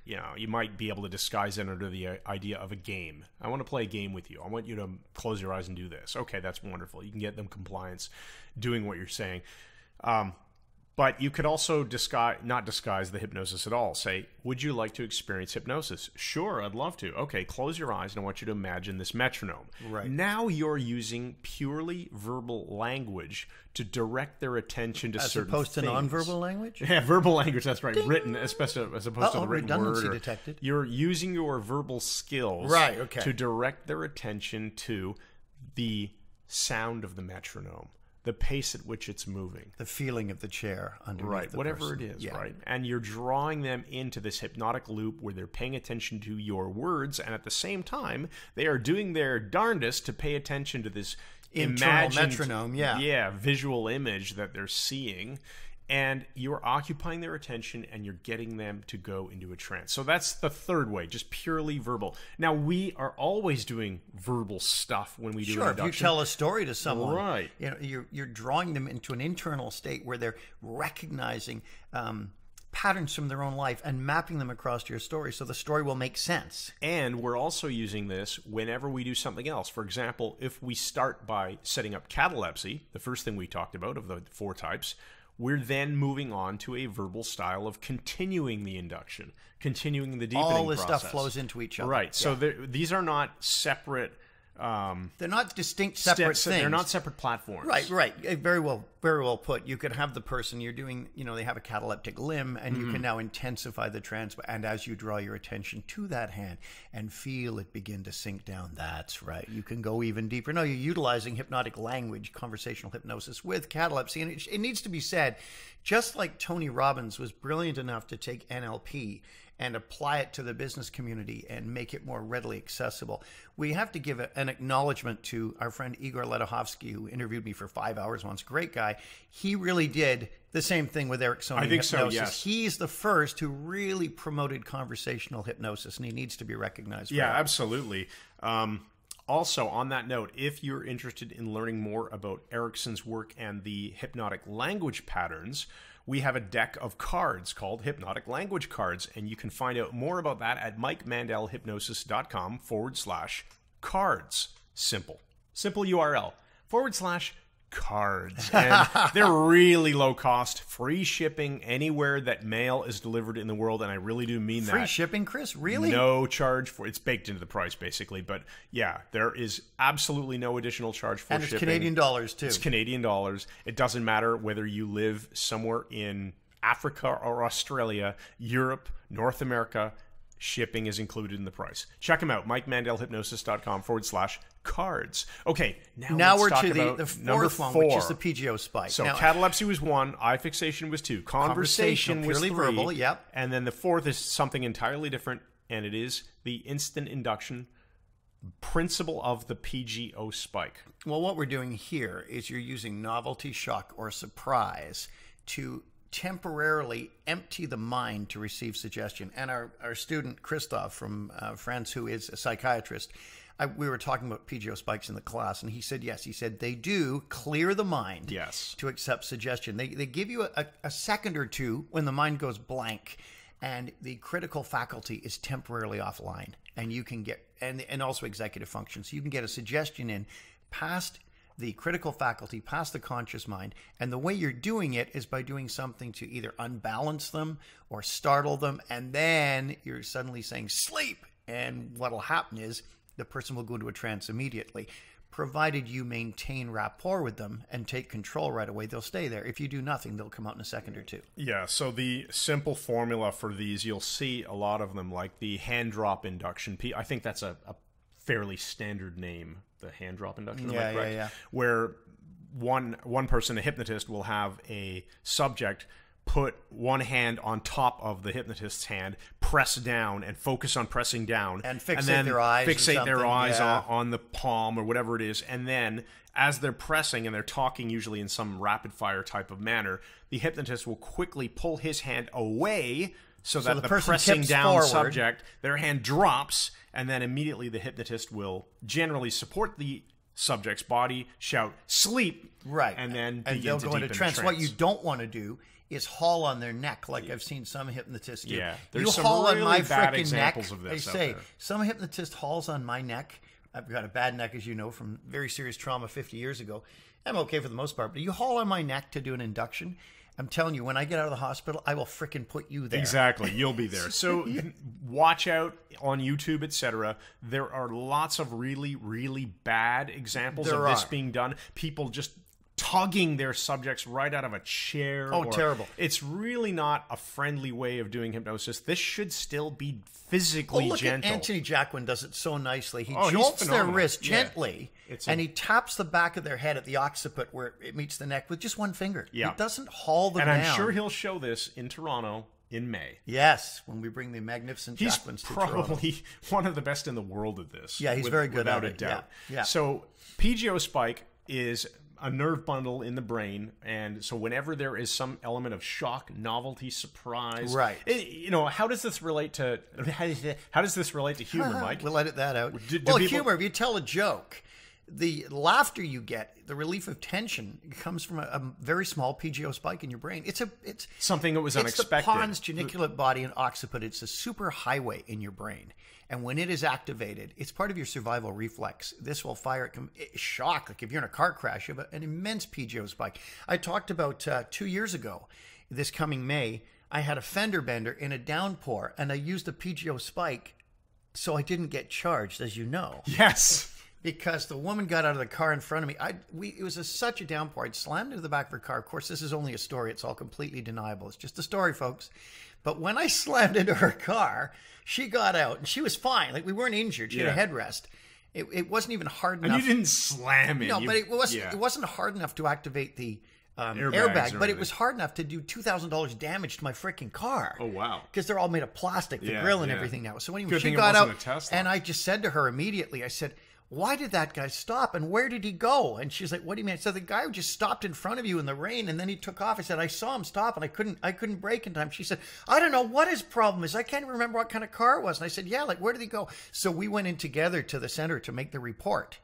you know, you might be able to disguise it under the uh, idea of a game. I want to play a game with you. I want you to close your eyes and do this. Okay, that's wonderful. You can get them compliance, doing what you're saying. Um, but you could also disguise, not disguise the hypnosis at all. Say, would you like to experience hypnosis? Sure, I'd love to. Okay, close your eyes and I want you to imagine this metronome. Right. Now you're using purely verbal language to direct their attention to As certain opposed to nonverbal language. Yeah, verbal language. That's right. Written, especially as opposed to Uh-oh, the written redundancy word. or- detected. You're using your verbal skills, Right, okay. to direct their attention to the sound of the metronome, the pace at which it's moving. The feeling of the chair underneath Right, whatever person. it is, Yeah. right? And you're drawing them into this hypnotic loop where they're paying attention to your words, and at the same time, they are doing their darndest to pay attention to this Internal imagined- metronome, yeah. yeah, visual image that they're seeing. And you're occupying their attention and you're getting them to go into a trance. So that's the third way, just purely verbal. Now, we are always doing verbal stuff when we do Sure, if you tell a story to someone, Right. You know, you're you're drawing them into an internal state where they're recognizing um, patterns from their own life and mapping them across to your story, so the story will make sense. And we're also using this whenever we do something else. For example, if we start by setting up catalepsy, the first thing we talked about of the four types, we're then moving on to a verbal style of continuing the induction, continuing the deepening All this process. stuff flows into each other. Right. So there, these are not separate um, They're not distinct separate steps. things. They're not separate platforms. Right, right. Eh, Very well, very well put. You could have the person you're doing, you know, they have a cataleptic limb, and you Mm-hmm. can now intensify the trance. And as you draw your attention to that hand and feel it begin to sink down, that's right. You can go even deeper. No, you're utilizing hypnotic language, conversational hypnosis with catalepsy. And it, it needs to be said, just like Tony Robbins was brilliant enough to take NLP and apply it to the business community and make it more readily accessible. We have to give an acknowledgement to our friend Igor Ledochowski, who interviewed me for five hours once. Great guy. He really did the same thing with Ericksonian I think so, hypnosis. yes. He's the first who really promoted conversational hypnosis, and he needs to be recognized. For Yeah, that. absolutely. Um, also, on that note, if you're interested in learning more about Erickson's work and the hypnotic language patterns, we have a deck of cards called Hypnotic Language Cards, and you can find out more about that at mikemandelhypnosis.com forward slash cards. Simple. Simple URL forward slash cards. And they're really low cost, free shipping anywhere that mail is delivered in the world, and I really do mean Free that. Free shipping, Chris? Really? No charge for it's baked into the price basically, but yeah, there is absolutely no additional charge for And it's shipping. Canadian dollars, too. It's Canadian dollars. It doesn't matter whether you live somewhere in Africa or Australia, Europe, North America. Shipping is included in the price. Check them out, MikeMandelHypnosis.com forward slash cards. Okay, now, now we're to the, the fourth one, which is the PGO spike. So Now, catalepsy was one, eye fixation was two, conversation was purely three, verbal, yep. and then the fourth is something entirely different, and it is the instant induction principle of the PGO spike. Well, what we're doing here is you're using novelty, shock, or surprise to temporarily empty the mind to receive suggestion. And our, our student, Christoph from uh, France, who is a psychiatrist, I, we were talking about PGO spikes in the class, and he said, yes, he said they do clear the mind Yes. to accept suggestion. They, they give you a, a second or two when the mind goes blank and the critical faculty is temporarily offline and you can get and and also executive functions. You can get a suggestion in past the critical faculty, past the conscious mind, and the way you're doing it is by doing something to either unbalance them or startle them, and then you're suddenly saying sleep, and what'll happen is the person will go into a trance immediately. Provided you maintain rapport with them and take control right away, they'll stay there. If you do nothing, they'll come out in a second or two. Yeah, so the simple formula for these, you'll see a lot of them, like the hand drop induction. I think that's a, a fairly standard name, the hand drop induction. Yeah, yeah, yeah. Where one one person, a hypnotist, will have a subject put one hand on top of the hypnotist's hand, press down, and focus on pressing down, And fixate then their eyes fixate their eyes yeah. on, on the palm or whatever it is, and then as they're pressing and they're talking usually in some rapid fire type of manner, the hypnotist will quickly pull his hand away so, that the the, pressing down forward. subject, their hand drops, and then immediately the hypnotist will generally support the subject's body, shout "sleep," Right. and then and they'll to go into the trance. What you don't want to do is haul on their neck, like I've seen some hypnotists do. Yeah, you there's some haul on really my bad frickin' neck. examples of this I out say there. some hypnotist hauls on my neck. I've got a bad neck, as you know, from very serious trauma 50 years ago. I'm okay for the most part, but you haul on my neck to do an induction. I'm telling you, when I get out of the hospital, I will frickin' put you there. Exactly, you'll be there. So watch out on YouTube, etc. There are lots of really, really bad examples There of this being done. People just tugging their subjects right out of a chair. Oh, terrible. It's really not a friendly way of doing hypnosis. This should still be Well, physically oh, look gentle. at Anthony Jacquin does it so nicely. He Oh, jolts their wrist gently, It's a- and he taps the back of their head at the occiput where it meets the neck with just one finger. Yeah. He doesn't haul them and down. I'm sure he'll show this in Toronto in May. Yes, when we bring the magnificent He's Jacquins to Toronto. probably one of the best in the world at this. Yeah, he's very good without at a it. doubt. Yeah, yeah. So PGO spike is a nerve bundle in the brain, and so whenever there is some element of shock, novelty, surprise, Right. it- you know, how does this relate to how does this relate to humor, Mike? We'll edit that out. Do- do well, people- humor. If you tell a joke, the laughter you get, the relief of tension, comes from a, a very small PGO spike in your brain. It's a it's Something that was it's unexpected. the pons geniculate body and occiput. It's a super highway in your brain. And when it is activated, it's part of your survival reflex. This will fire com- it- shock. Like if you're in a car crash, you have an immense PGO spike. I talked about uh, two years ago, this coming May, I had a fender bender in a downpour, and I used a PGO spike, so I didn't get charged, as you know. Yes. because the woman got out of the car in front of me. I we it was a, such a downpour. I'd slammed into the back of her car. Of course, this is only a story. It's all completely deniable. It's just a story, folks. But when I slammed into her car, she got out and she was fine. Like we weren't injured. She Yeah. had a headrest. It, it wasn't even hard enough. And you didn't slam it. No, you- but it wasn't. yeah. It wasn't hard enough to activate the um, airbag. But it was hard enough to do two thousand dollars damage to my freaking car. Oh, wow. Because they're all made of plastic, the Yeah, grill and yeah. everything now. So anyway, Good she got out, and I just said to her immediately, I said. Why did that guy stop and where did he go? And she's like, "What do you mean?" I said, "The guy just stopped in front of you in the rain and then he took off." I said, "I saw him stop and I couldn't, I couldn't brake in time." She said, "I don't know what his problem is. I can't remember what kind of car it was." And I said, "Yeah, like where did he go?" So we went in together to the center to make the report.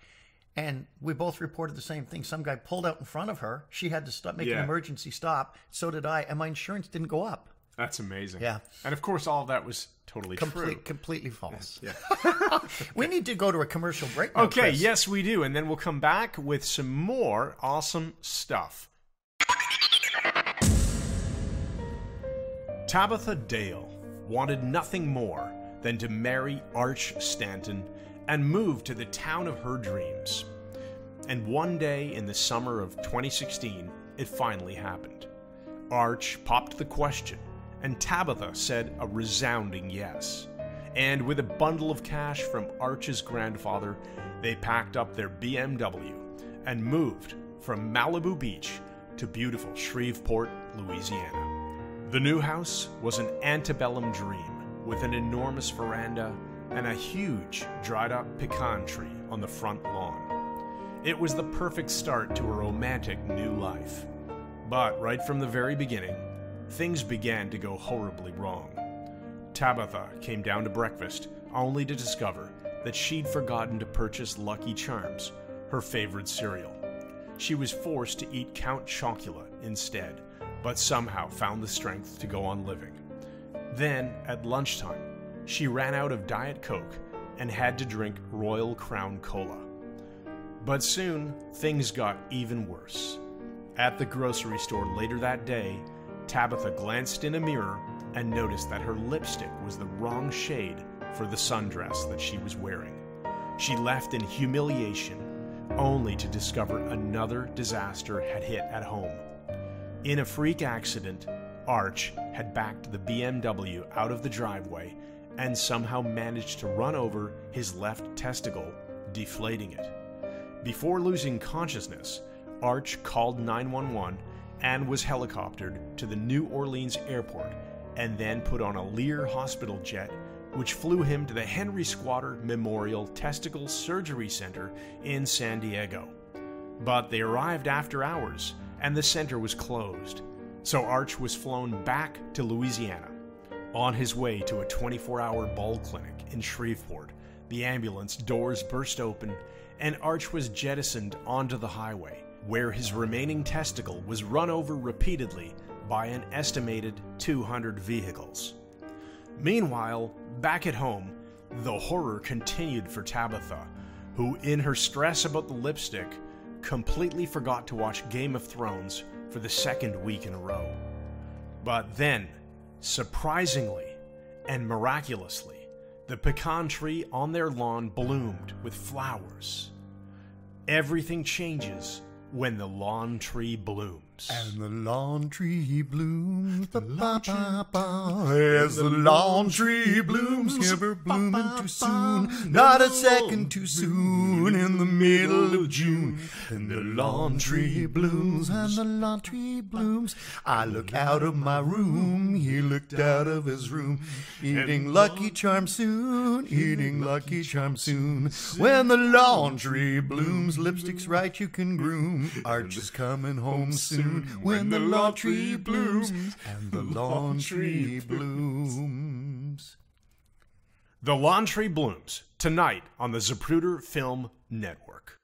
And we both reported the same thing. Some guy pulled out in front of her. She had to stop, make Yeah. an emergency stop. So did I, and my insurance didn't go up. That's amazing. Yeah. And of course, all of that was totally true. Completely false. Yeah. We need to go to a commercial break. Now, Okay, Chris. yes, we do. And then we'll come back with some more awesome stuff. Tabitha Dale wanted nothing more than to marry Arch Stanton and move to the town of her dreams. And one day in the summer of 2016, it finally happened. Arch popped the question, and Tabitha said a resounding yes. And with a bundle of cash from Arch's grandfather, they packed up their BMW and moved from Malibu Beach to beautiful Shreveport, Louisiana. The new house was an antebellum dream with an enormous veranda and a huge dried up pecan tree on the front lawn. It was the perfect start to a romantic new life. But right from the very beginning, things began to go horribly wrong. Tabitha came down to breakfast only to discover that she'd forgotten to purchase Lucky Charms, her favorite cereal. She was forced to eat Count Chocula instead, but somehow found the strength to go on living. Then, at lunchtime, she ran out of Diet Coke and had to drink Royal Crown Cola. But soon, things got even worse. At the grocery store later that day, Tabitha glanced in a mirror and noticed that her lipstick was the wrong shade for the sundress that she was wearing. She left in humiliation, only to discover another disaster had hit at home. In a freak accident, Arch had backed the BMW out of the driveway and somehow managed to run over his left testicle, deflating it. Before losing consciousness, Arch called 911 and was helicoptered to the New Orleans airport and then put on a Lear hospital jet, which flew him to the Henry Squatter Memorial Testicle Surgery Center in San Diego. But they arrived after hours and the center was closed, so Arch was flown back to Louisiana. On his way to a 24 hour ball clinic in Shreveport, the ambulance doors burst open and Arch was jettisoned onto the highway, where his remaining testicle was run over repeatedly by an estimated 200 vehicles. Meanwhile, back at home, the horror continued for Tabitha, who, in her stress about the lipstick, completely forgot to watch Game of Thrones for the second week in a row. But then, surprisingly and miraculously, the pecan tree on their lawn bloomed with flowers. Everything changes when the lawn tree blooms. And the lawn tree blooms, ba ba. As the lawn tree blooms, never blooming too soon, not a second too soon. In the middle of June, and the lawn tree blooms, and the lawn tree blooms. I look out of my room, he looked out of his room, eating Lucky Charm soon, eating Lucky Charm soon. When the lawn tree blooms, lipstick's right, you can groom. Arch is coming home soon. When the lawn tree blooms, and the lawn tree blooms. The Lawn Tree Blooms, tonight on the Zapruder Film Network.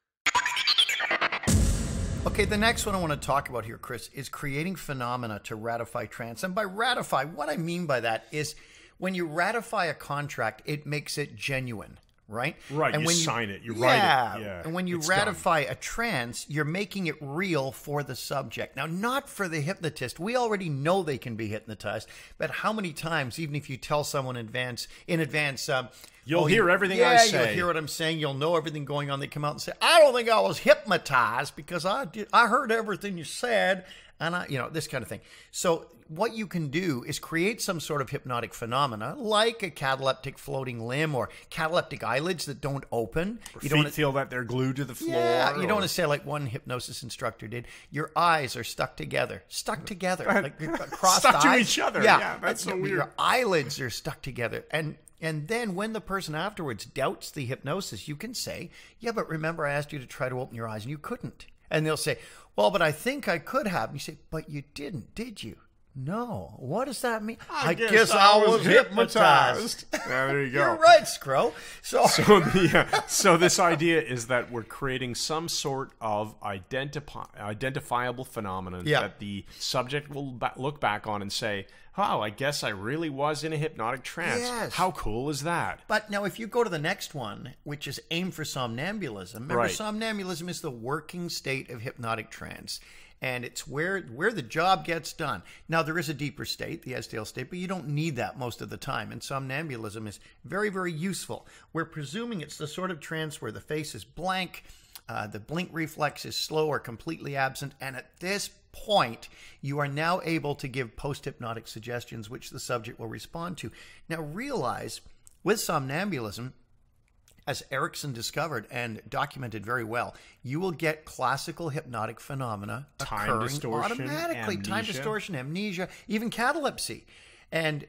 Okay, the next one I want to talk about here, Chris, is creating phenomena to ratify trance. And by ratify, what I mean by that is when you ratify a contract, it makes it genuine, right? Right, And you when sign it, you write it, yeah, yeah, And when you it's done. ratify a trance, you're making it real for the subject. Now, not for the hypnotist. We already know they can be hypnotized, but how many times, even if you tell someone in advance, in advance, um, You'll hear everything yeah, I say. you'll hear what I'm saying. You'll know everything going on. They come out and say, "I don't think I was hypnotized because I did. I heard everything you said." And I, you know, this kind of thing. So, what you can do is create some sort of hypnotic phenomena, like a cataleptic floating limb or cataleptic eyelids that don't open. you Feet don't wanna, feel that they're glued to the floor. yeah, you don't want to say like one hypnosis instructor did. Your eyes are stuck together, stuck together, like crossed Stuck to each other. Yeah, that's so your- weird. Your eyelids are stuck together, and and then when the person afterwards doubts the hypnosis, you can say, "Yeah, but remember, I asked you to try to open your eyes, and you couldn't." And they'll say, "Well, but I think I could have." And you say, "But you didn't, did you?" No. What does that mean? I, guess, I was hypnotized. Yeah, there you go. You're right, Scro. So, So the uh, so this idea is that we're creating some sort of identify, identifiable phenomenon Yeah. that the subject will ba- look back on and say, "Oh, I guess I really was in a hypnotic trance. Yes. How cool is that?" But now, if you go to the next one, which is aim for somnambulism, remember, Right. somnambulism is the working state of hypnotic trance, and it's where where the job gets done. Now, there is a deeper state, the Esdaile state, but you don't need that most of the time. And somnambulism is very, very useful. We're presuming it's the sort of trance where the face is blank, uh, the blink reflex is slow or completely absent, and at this point, you are now able to give post hypnotic suggestions which the subject will respond to. Now, realize with somnambulism, as Erickson discovered and documented very well, you will get classical hypnotic phenomena Time occurring distortion, automatically. Time amnesia. distortion, amnesia, even catalepsy. And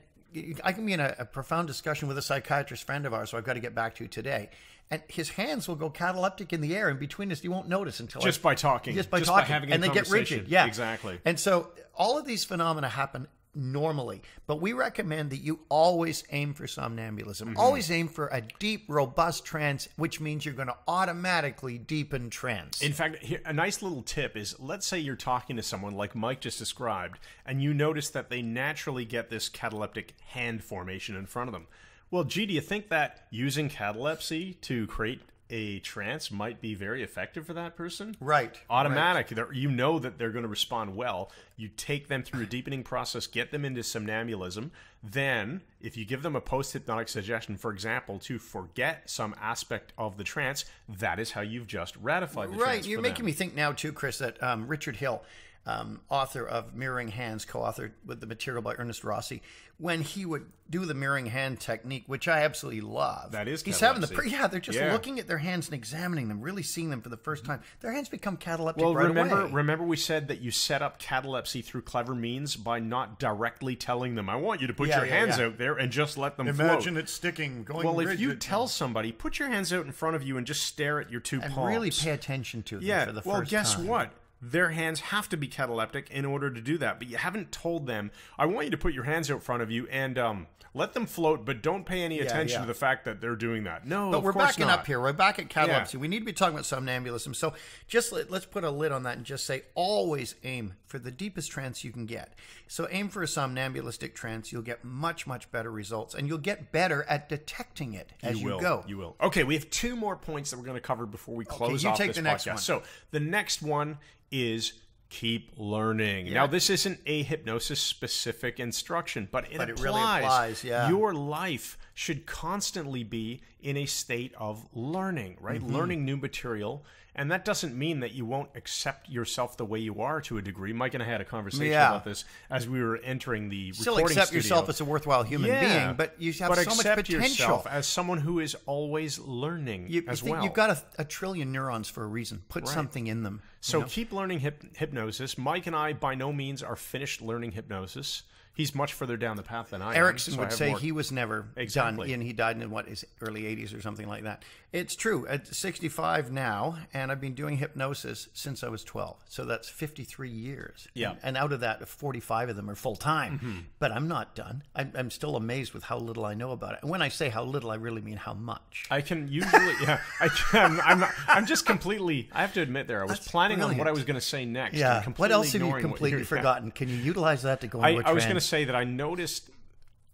I can be in a, a profound discussion with a psychiatrist friend of ours, so I've got to get back to you today. And his hands will go cataleptic in the air, and between us, you won't notice until Just I- by talking. just by Just by talking, having a and they get rigid. Yeah, Exactly. And so all of these phenomena happen normally, but we recommend that you always aim for somnambulism. Mm-hmm. Always aim for a deep, robust trance, which means you're going to automatically deepen trance. In fact, here, a nice little tip is let's say you're talking to someone like Mike just described, and you notice that they naturally get this cataleptic hand formation in front of them. Well, gee, do you think that using catalepsy to create a trance might be very effective for that person? Right, Automatic. They're- You know that they're going to respond well. You take them through a deepening process, get them into somnambulism. Then, if you give them a post hypnotic suggestion, for example, to forget some aspect of the trance, that is how you've just ratified the right. trance. You're for making them. me think now, too, Chris, that um, Richard Hill, um, author of Mirroring Hands, co authored with the material by Ernest Rossi, when he would do the mirroring hand technique, which I absolutely love. That is He's having the. catalepsy. Yeah, they're just Yeah. looking at their hands and examining them, really seeing them for the first time. Their hands become cataleptic Well, right remember, away. remember, we said that you set up catalepsy through clever means by not directly telling them, "I want you to put Yeah, your yeah, hands yeah. out there and just let them Imagine float." it sticking, going Well, if you rigid. tell somebody, put your hands out in front of you and just stare at your two and palms. really pay attention to them Yeah. for the well, first guess time. what? Their hands have to be cataleptic in order to do that. But you haven't told them, I want you to put your hands out front of you and um, let them float, but don't pay any attention yeah. to the fact that they're doing that. No, But we're backing not. up here. We're back at catalepsy. Yeah. We need to be talking about somnambulism. So just let, let's put a lid on that and just say always aim for the deepest trance you can get. So aim for a somnambulistic trance. You'll get much, much better results and you'll get better at detecting it as you, will. go. You will. Okay, we have two more points that we're going to cover before we close you off take this the next podcast. one. So the next one is keep learning. Now, this isn't a hypnosis specific instruction, but it But it applies. really applies, yeah. Your life should constantly be in a state of learning, right? Mm-hmm. Learning new material. And that doesn't mean that you won't accept yourself the way you are to a degree. Mike and I had a conversation Yeah. about this as we were entering the Still recording accept studio. yourself as a worthwhile human Yeah, being, but you have but so much accept potential. yourself as someone who is always learning You, you as think well. you've got a, a trillion neurons for a reason. Put something in them. so keep learning hyp- hypnosis. Mike and I, by no means, are finished learning hypnosis. He's much further down the path than I am. Erickson so would say more- he was never Exactly. done, and he died in what his early 80s or something like that. It's true. At 65 now, and I've been doing hypnosis since I was 12. So that's 53 years. Yeah. And out of that, 45 of them are full time. Mm-hmm. But I'm not done. I'm, I'm still amazed with how little I know about it. And when I say how little, I really mean how much. I can usually, yeah, I can. I'm, not, I'm just completely. I have to admit, there, I was That's planning on what. I was going to say next. Yeah. What else have you completely forgotten? Can you utilize that to go I, into a I was going to say that I noticed,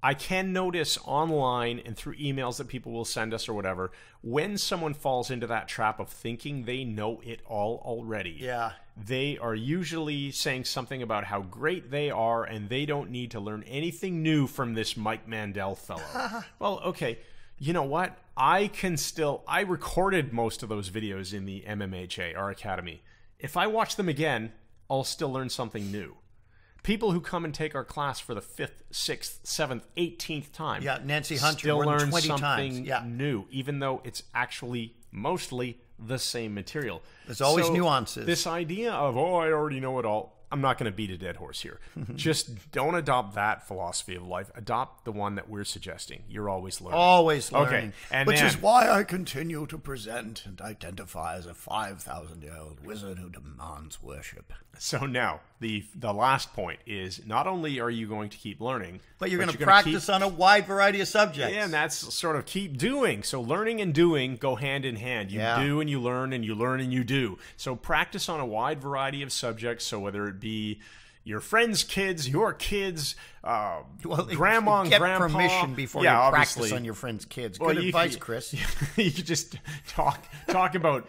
I can notice online and through emails that people will send us or whatever, when someone falls into that trap of thinking they know it all already. Yeah. They are usually saying something about how great they are and they don't need to learn anything new from this Mike Mandel fellow. well, okay. you know what? I can still. I recorded most of those videos in the MMHA, our academy. If I watch them again, I'll still learn something new. People who come and take our class for the fifth, sixth, seventh, eighteenth time, Yeah, Nancy Hunter still learn something times. Yeah. new, even though it's actually mostly the same material. There's always nuances. This idea of oh, I already know it all. I'm not going to beat a dead horse here. Just don't adopt that philosophy of life. Adopt the one that we're suggesting. You're always learning. Always Okay, learning. and Which then- is why I continue to present and identify as a 5,000 year old wizard who demands worship. So now the the last point is not only are you going to keep learning, But you're going to gonna practice keep- on a wide variety of subjects. Yeah, and that's sort of keep doing. So learning and doing go hand in hand. You Yeah. do and you learn and you learn and you do. So practice on a wide variety of subjects. So whether it be your friends' kids, your kids, uh, Well, grandma and get grandpa. permission before yeah, you practice obviously. on your friend's kids. Well, Good you- advice, you- Chris. you could just talk talk about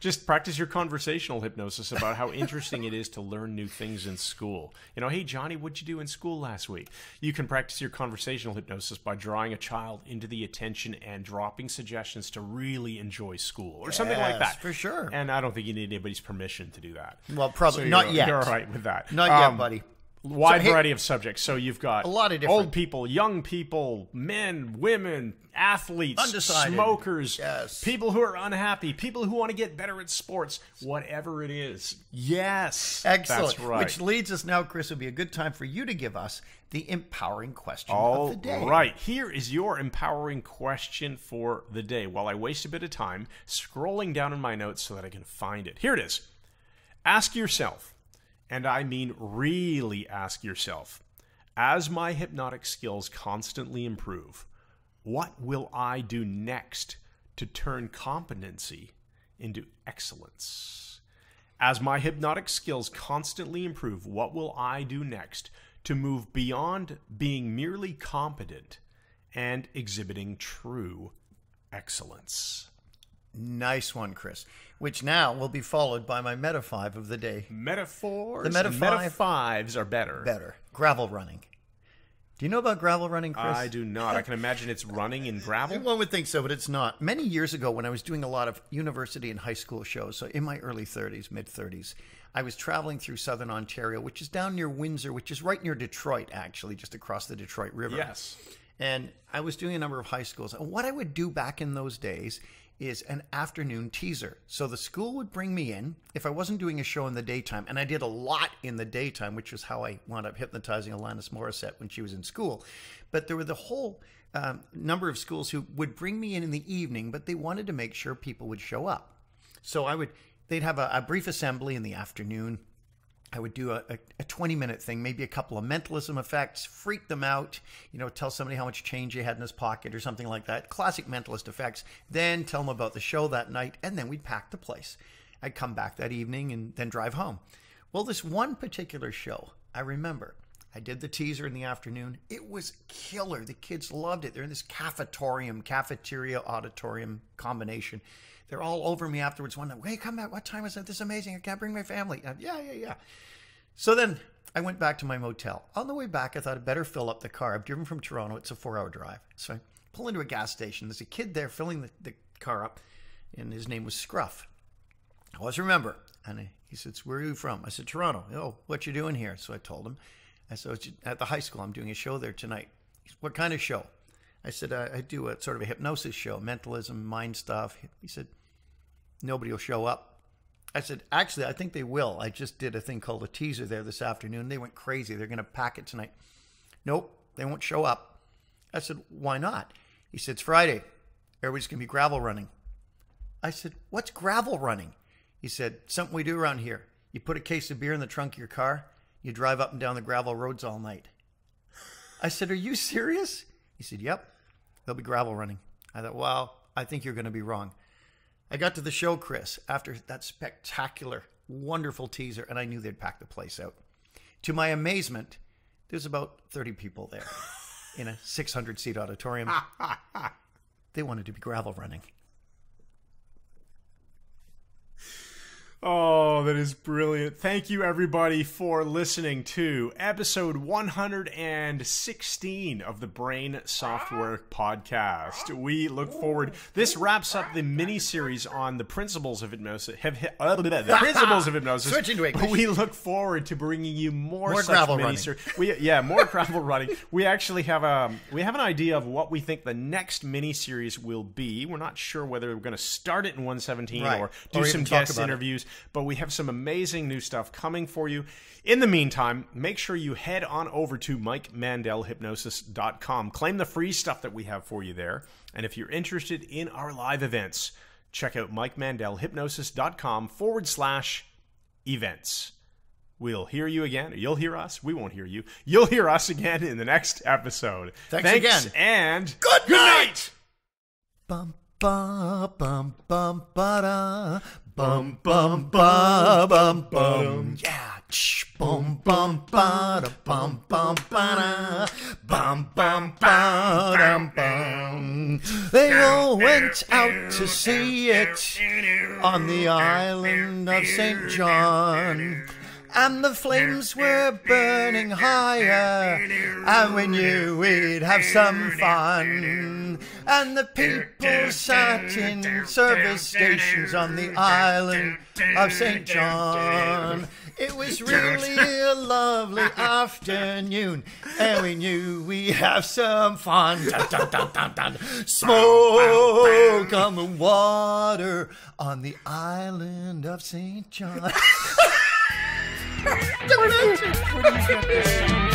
just practice your conversational hypnosis about how interesting it is to learn new things in school. You know, hey Johnny, what'd you do in school last week? You can practice your conversational hypnosis by drawing a child into the attention and dropping suggestions to really enjoy school or something like that. for sure. And I don't think you need anybody's permission to do that. Well, probably So not yet. You're all right with that. Not Um, yet, buddy. Wide So, hey- variety of subjects. So you've got A lot of different- old people, young people, men, women, athletes, Undecided. smokers, Yes. people who are unhappy, people who want to get better at sports, whatever it is. Yes, Excellent. That's right. Which leads us now, Chris, would be a good time for you to give us the empowering question All of the day. right, here is your empowering question for the day. While I waste a bit of time scrolling down in my notes so that I can find it, here it is. Ask yourself, and I mean really ask yourself, as my hypnotic skills constantly improve, what will I do next to turn competency into excellence? As my hypnotic skills constantly improve, what will I do next to move beyond being merely competent and exhibiting true excellence? Nice one, Chris. Which now will be followed by my meta five of the day. Metaphors The meta and meta five- fives are better. Better. Gravel running. Do you know about gravel running, Chris? I do not. I can imagine it's running in gravel. One would think so, but it's not. Many years ago, when I was doing a lot of university and high school shows, so in my early 30s, mid 30s, I was traveling through southern Ontario, which is down near Windsor, which is right near Detroit, actually, just across the Detroit River. Yes. And I was doing a number of high schools. And what I would do back in those days is an afternoon teaser. So the school would bring me in if I wasn't doing a show in the daytime, and I did a lot in the daytime, which was how I wound up hypnotizing Alanis Morissette when she was in school. But there were the whole um, number of schools who would bring me in in the evening, but they wanted to make sure people would show up. So I would, they'd have a, a brief assembly in the afternoon. I would do a, a, a 20 minute thing, maybe a couple of mentalism effects, freak them out, you know, tell somebody how much change you had in his pocket or something like that. Classic mentalist effects. Then tell them about the show that night, and then we'd pack the place. I'd come back that evening and then drive home. Well, this one particular show, I remember. I did the teaser in the afternoon. It was killer. The kids loved it. They're in this cafetorium, cafeteria, auditorium combination. They're all over me afterwards. One, day. hey, come back. What time is it? This is amazing. I can't bring my family. Uh, yeah, yeah, yeah. So then I went back to my motel. On the way back, I thought I'd better fill up the car. I've driven from Toronto. It's a four hour drive. So I pull into a gas station. There's a kid there filling the, the car up, and his name was Scruff. I always remember. And he said, Where are you from? I said, Toronto. Oh, what you doing here? So I told him. I said, At the high school, I'm doing a show there tonight. Said, What kind of show? I said, I do a sort of a hypnosis show, mentalism, mind stuff. He said, Nobody will show up. I said, Actually, I think they will. I just did a thing called a teaser there this afternoon. They went crazy. They're going to pack it tonight. Nope, they won't show up. I said, Why not? He said, It's Friday. Everybody's going to be gravel running. I said, What's gravel running? He said, Something we do around here. You put a case of beer in the trunk of your car, you drive up and down the gravel roads all night. I said, Are you serious? He said, Yep, there'll be gravel running. I thought, Well, I think you're going to be wrong. I got to the show, Chris, after that spectacular, wonderful teaser, and I knew they'd pack the place out. To my amazement, there's about 30 people there in a 600 seat auditorium. they wanted to be gravel running. Oh, that is brilliant. Thank you, everybody, for listening to episode 116 of the Brain Software Podcast. We look forward. This wraps up the mini series on the principles of hypnosis. Have, uh, the principles of hypnosis. Switching to English. We look forward to bringing you more, More such gravel mini running. ser- We yeah, more gravel running. We actually have a we have an idea of what we think the next mini series will be. We're not sure whether we're going to start it in 117 Right. or do Or some guest about it. Interviews, but we have some amazing new stuff coming for you. In the meantime, make sure you head on over to MikeMandelHypnosis.com. Claim the free stuff that we have for you there. And if you're interested in our live events, check out MikeMandelHypnosis.com forward slash events. We'll hear you again. You'll hear us. We won't hear you. You'll hear us again in the next episode. Thanks again. And Good night. Bum ba bum bum ba da bum bum ba bum bum. Yeah. Bum bum ba da bum bum ba da. Bum bum ba dum bum. They all went out to see it on the island of St. John and the flames were burning higher, and we knew we'd have some fun. And the people sat in service stations on the island of St. John. It was really a lovely afternoon, and we knew we'd have some fun. Dun, dun, dun. Smoke on the water on the island of St. John. Where do you get this?